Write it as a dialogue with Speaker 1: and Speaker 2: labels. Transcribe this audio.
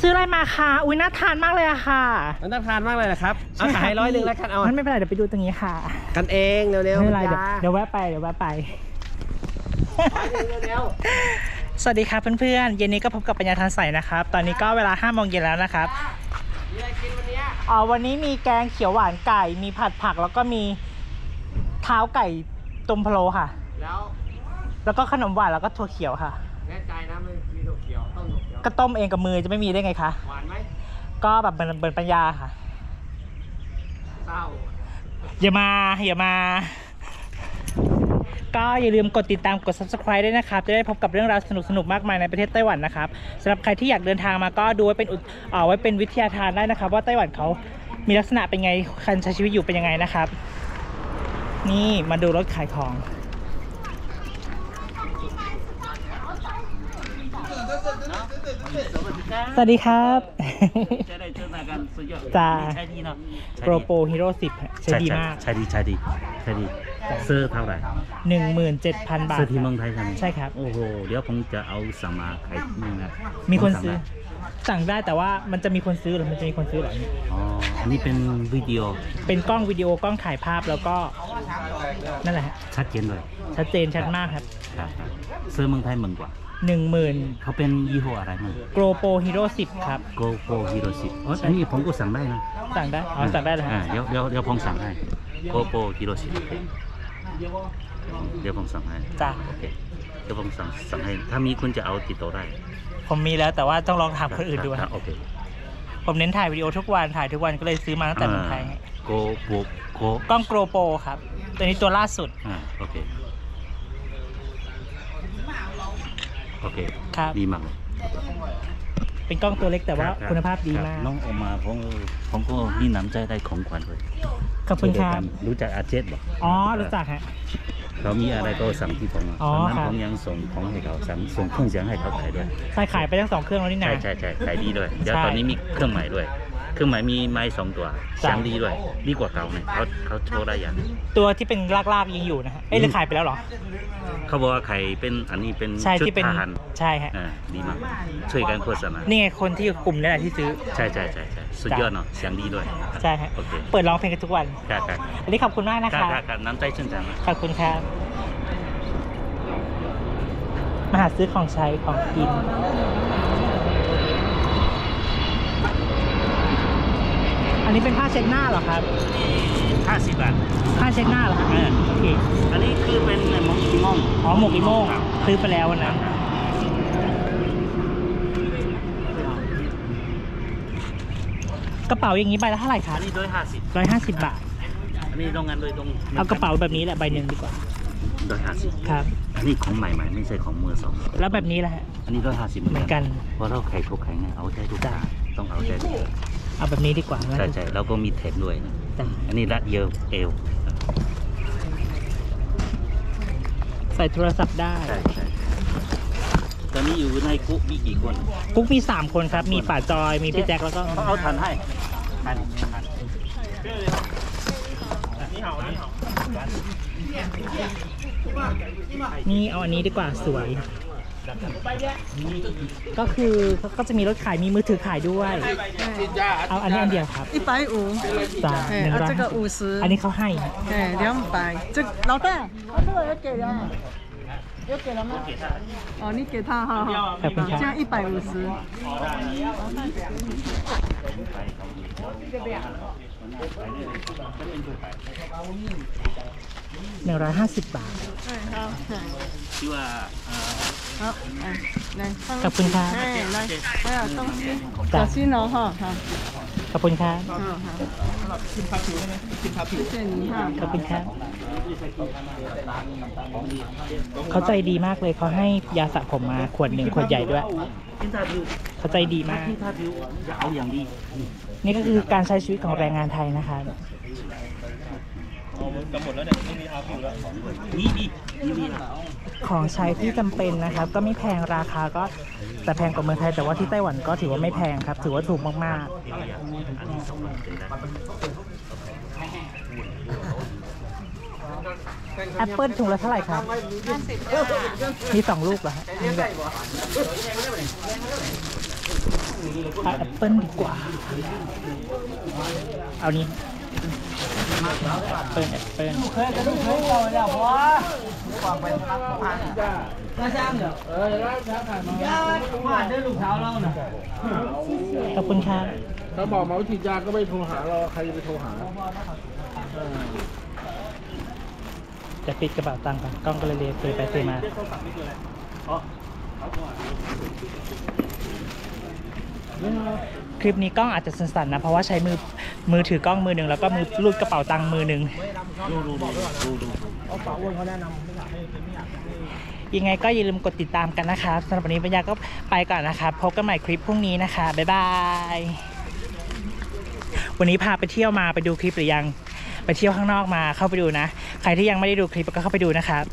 Speaker 1: ซื้ออะไรมาคะอุ้ยน่าทานมากเลยอะค่ะ
Speaker 2: มันน่าทานมากเลยนะครับเอาขายร้อยหนึ่งแล้วกันเอา
Speaker 1: มันไม่เป็นไรเดี๋ยวไปดูตรงนี้ค่ะ
Speaker 2: กันเองเร็วๆ
Speaker 1: ไม่เป็นไรเดี๋ยว
Speaker 2: จ้า
Speaker 1: เดี๋ยวแวะไปเดี๋ยวแวะไป
Speaker 2: ร้อยหนึ่งเร็ว
Speaker 1: สวัสดีครับเพื่อนๆเย็นนี้ก็พบกับปัญญาทันใสนะครับ ตอนนี้ก็เวลา5โมงเย็นแล้วนะครับ
Speaker 2: ๆมีอะไรกินวันเนี้ย
Speaker 1: อ๋อวันนี้มีแกงเขียวหวานไก่ มีผัดผักแล้วก็มีเท้าไก่ต้มพะโล้ค่ะ
Speaker 2: แล้ว
Speaker 1: แล้วก็ขนมหวานแล้วก็ถั่วเขียวค่ะ
Speaker 2: แน่ใจนะมันมีถั่วเขียว ต้นถั่วเขียว
Speaker 1: ก็ต้มเองกับมือจะไม่มีได้ไงคะ
Speaker 2: หวานไหม
Speaker 1: ก็แบบเบิร์นเบิร์นปัญญาค่ะ
Speaker 2: เศร้า
Speaker 1: อย่ามา อย่ามา ก็อย่าลืมกดติดตามกด subscribe ด้วยนะครับ จะได้พบกับเรื่องราวสนุกๆ มากมายในประเทศไต้หวันนะครับสำหรับใครที่อยากเดินทางมาก็ดูไว้เป็นอุทเอ่อไว้เป็นวิทยาทานได้นะครับ ว่าไต้หวันเขามีลักษณะเป็นไงการใช้ชีวิตอยู่เป็นยังไงนะครับ นี่มาดูรถขายของ สวัสดีครับ
Speaker 3: จะได้เจอหน้ากันสุดยอด
Speaker 1: จ้า
Speaker 3: ใช้ดีเนาะ
Speaker 1: โปรโปฮีโร่สิบใช้ดีมาก
Speaker 3: ใช้ดีใช้ดีใช้ดีเสื้อเท่าไหร่
Speaker 1: 17,000 บาท
Speaker 3: เสื้อที่เมืองไทยใช่ไหม
Speaker 1: ใช่ครับ
Speaker 3: โอ้โหเดี๋ยวผมจะเอาสั่งมาขายที่นี่นะ
Speaker 1: มีคน
Speaker 3: ผสั่ง
Speaker 1: ซื้อ
Speaker 3: ได้
Speaker 1: สั่งได้แต่ว่ามันจะมีคนซื้อหรือมันจะมีคนซื้อเหรอเนี่ย
Speaker 3: อ๋ออันนี้เป็นวิดีโอ
Speaker 1: เป็นกล้องวิดีโอกล้องถ่ายภาพแล้วก็ นั่นแหละฮะ
Speaker 3: ชัดเจนเลย
Speaker 1: ชัดเจนชัดมากครับ
Speaker 3: ครับครับเสื้อเมืองไทยเมืองกว่า
Speaker 1: หนึ่งหมื่น
Speaker 3: เขาเป็นยี่ห้ออะไรมั้ง
Speaker 1: โกลโปฮีโร่สิบครับ
Speaker 3: โกโกฮิโรชิอ๋ออันนี้ผมก็สั่งได้นะ
Speaker 1: สั่งได้อ๋อสั่งได้เลย
Speaker 3: อ่า
Speaker 1: ฮะ
Speaker 3: เดี๋ยวเดี๋ยวเดี๋ยวผมสั่งให้โกโกฮิโรชิโอเคเดี๋ยวผมสั่งให้
Speaker 1: จ้ะ
Speaker 3: โอเคเดี๋ยวผมสั่งสั่งให้ถ้ามีคุณจะเอาติดต่อได้
Speaker 1: ผมมีแล้วแต่ว่าต้องลองถามคนอื่นดู
Speaker 3: ครั
Speaker 1: ฮะ
Speaker 3: บโอเค
Speaker 1: ผมเน้นถ่ายวิดีโอทุกวันถ่ายทุกวันก็เลยซื้อมาตั้งแต่เมืองไทยฮะ
Speaker 3: โกโกโก
Speaker 1: กล้องโกลโปครับตัวนี้ตัวล่าสุด
Speaker 3: อ่าโอเค โอเค
Speaker 1: ครับ
Speaker 3: ดีมากเลย
Speaker 1: เป็นกล้องตัวเล็กแต่ว่า
Speaker 3: รับ
Speaker 1: คุณภาพดี
Speaker 3: รับ
Speaker 1: มาก
Speaker 3: น้องออกมาผมผมก็มีน้ำใจได้ของขวัญเลย
Speaker 1: ขอบคุณครับ
Speaker 3: รู้จักอาเจตบอก
Speaker 1: อ๋อ รู้จักฮะ
Speaker 3: เขามีอะไรก็สั่งที่ผม
Speaker 1: อ๋อ
Speaker 3: ตอนนั้น
Speaker 1: ครับ
Speaker 3: ผมยังส่งของให้เขาสั่งส่งเครื่องเสียงให้เขาขายด้วย
Speaker 1: ใส่ขายไปทั้งสองเครื่องแล้วนี่นะ
Speaker 3: ใช่ใช่ใช่ขายดีด้วย เดี๋ยว
Speaker 1: ใช่
Speaker 3: ตอนนี้มีเครื่องใหม่ด้วย เครื่องใหม่มีไม้สองตัว
Speaker 1: จ้ะ
Speaker 3: เสียงดีด้วยดีกว่าเก่าเนี่ยเขาเขาโชว์ได้อย่าง
Speaker 1: ตัวที่เป็นลากๆยังอยู่นะฮะเอ้ยหรือขายไปแล้วเหรอ
Speaker 3: เขาบอกว่าไข่เป็นอันนี้เป็น
Speaker 1: ใช่
Speaker 3: ชุด
Speaker 1: ที่เป็น
Speaker 3: ทหาร
Speaker 1: ใช่ฮะ
Speaker 3: อ่าดีมากช่วยกันโฆษณา
Speaker 1: นี่ไงคนที่กลุ่มนี่แหละที่ซื้อ
Speaker 3: ใช่ใช่ใช่ใช่สุดยอดเนาะเสียงดีด้วย
Speaker 1: ใช่ฮะ
Speaker 3: โอเค
Speaker 1: เปิดร้องเพลงกันทุกวัน
Speaker 3: ครับครับ
Speaker 1: อันนี้ขอบคุณมากนะ
Speaker 3: ค
Speaker 1: ครับ
Speaker 3: รับครับน้ำใจชื่นใจนะ
Speaker 1: ขอบคุณครับมาหาซื้อของใช้ของกิน อันนี้เป็นผ้าเช็ดหน้าเหรอครับ
Speaker 3: ห้าสิบบาท
Speaker 1: ผ้าเช็ดหน้าเหรอครับ
Speaker 3: เออ
Speaker 1: โอเค
Speaker 3: อันนี้คือเป็นมงกีมง
Speaker 1: อ๋อหมกอีโม่งซื้อไปแล้ววันนั้นกระเป๋าอย่างนี้ใบละเท่าไหร่ครั
Speaker 3: อั
Speaker 1: บ
Speaker 3: นนี้ด้วยห้าสิบ
Speaker 1: ร้อยห้าสิบบาท
Speaker 3: อันนี้โรงงานโดยตรง
Speaker 1: เอากระเป๋าแบบนี้แหละใบหนึ่งดีกว่า
Speaker 3: ด้วยห้าสิบ
Speaker 1: ครับ
Speaker 3: อันนี้ของใหม่ๆไม่ใช่ของมือสอง
Speaker 1: แล้วแบบนี้แหละฮะ
Speaker 3: อันนี้ด้วยห้าสิบ
Speaker 1: เหมือนกัน
Speaker 3: เพราะเราไข่ทุกไข่ไงเอาใจทุก
Speaker 1: จ้ะ
Speaker 3: ขาต้องเอาใจทุกขา
Speaker 1: เอาแบบนี้ดีกว่า
Speaker 3: ใช่ใช่แล้วก็มีเทปด้วยนะ
Speaker 1: จ้ะ
Speaker 3: อันนี้รัดเยอะเอว
Speaker 1: ใส่โทรศัพท์ได้
Speaker 3: ใช่ใช่ตอนนี้อยู่ในคุกมีกี่คน
Speaker 1: กุ๊กมีสามคนครับ มีป่าจอย มีพี่แจ็คแล้วก็
Speaker 3: เขาเอาทันให้ทันทัน
Speaker 1: นี่เอาอันนี้ดีกว่าสวย ก็คือก็จะมีรถขายมีมือถือขายด้วย เอาอันนี้อันเดียวครับ
Speaker 4: 一百五，
Speaker 1: จ้าห
Speaker 4: 哎，
Speaker 1: นึ่ง
Speaker 4: 啊
Speaker 1: ร้อย
Speaker 4: 这个五十，
Speaker 1: อันนี้เขาให้
Speaker 4: 哎，两百，这老大，他这个也给了，有给了吗？哦，你给他哈哈，
Speaker 1: ขอบคุณค
Speaker 4: 这
Speaker 1: รับ
Speaker 4: 样一百五十，
Speaker 1: หนึ่งร้อยห้าสิบบาท
Speaker 4: ชื่
Speaker 3: อว่า
Speaker 1: ขอบคุณค่ะ
Speaker 4: ใต้อง
Speaker 1: จะ
Speaker 4: ซื้อน้องค่ะ
Speaker 1: ขอบคุณค่ะบสำหรับ
Speaker 4: ชิมทาผิวได้ชิมทาผิวเค่ะ
Speaker 1: ขอบคุณค่ะเขาใจดีมากเลยเขาให้ยาสระผมมาขวดหนึ่งขวดใหญ่ด้วย
Speaker 3: กินทาผิว
Speaker 1: เขาใจดีมาก
Speaker 3: ที่ทาผิวจะเอาอย่างดี นี่
Speaker 1: ก็คือการใช้ชีวิตของแรงงานไทยนะคะ
Speaker 3: นี่นี่นี่นี่
Speaker 1: ของใช้ที่จำเป็นนะครับ ก็ไม่แพงราคาก็แต่แพงกว่าเมืองไทยแต่ว่าที่ไต้หวันก็ถือว่าไม่แพงครับ ถือว่าถูกมากๆแอปเปิลถุงละเท่าไหร่ครับมีสองลูกเหรอฮะแบบเอาแอปเปิลดีกว่า เอานี้ เปิลแอปเปิล
Speaker 2: เคยจะดูเคยเราเนี่ยเพราะว่าความไปทางผ่านน่าช่างเหรอเออแล้วผ่านมาผ่านด้วยลูกเท้าเราน่ะ
Speaker 1: ขอบคุณครับ
Speaker 5: ถ้าบอกมาว่าฉีดยาก็ไม่โทรหาเราใครจะไปโทรหา
Speaker 1: จะปิดกระเป๋าตังค์ก่อนกล้องก็เลยเรียเซไปเซมา คลิปนี้กล้องอาจจะสั่นๆนะ เพราะว่าใช้มือมือถือกล้องมือหนึ่งแล้วก็มือรูดกระเป๋าตังค์มือหนึ่ง
Speaker 3: ดูดูดูดูดู
Speaker 1: ยังไงก็อย่าลืมกดติดตามกันนะครับสำหรับวันนี้ปัญญาก็ไปก่อนนะครับพบกันใหม่คลิปพรุ่งนี้นะคะ บ๊ายบาย วันนี้พาไปเที่ยวมาไปดูคลิปหรือยัง ไปเที่ยวข้างนอกมาเข้าไปดูนะ ใครที่ยังไม่ได้ดูคลิปก็เข้าไปดูนะครับ